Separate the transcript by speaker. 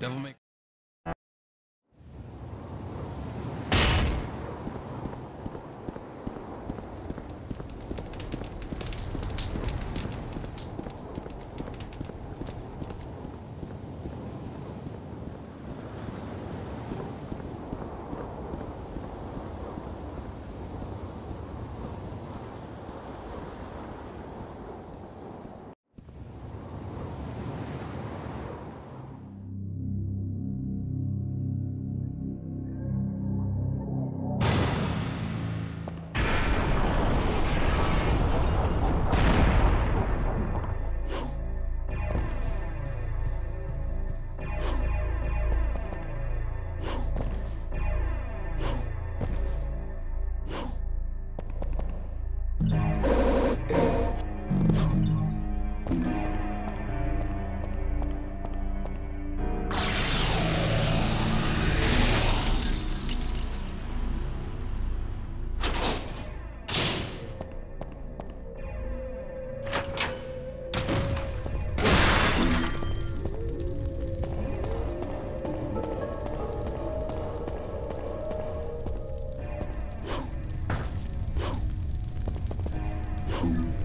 Speaker 1: Devil May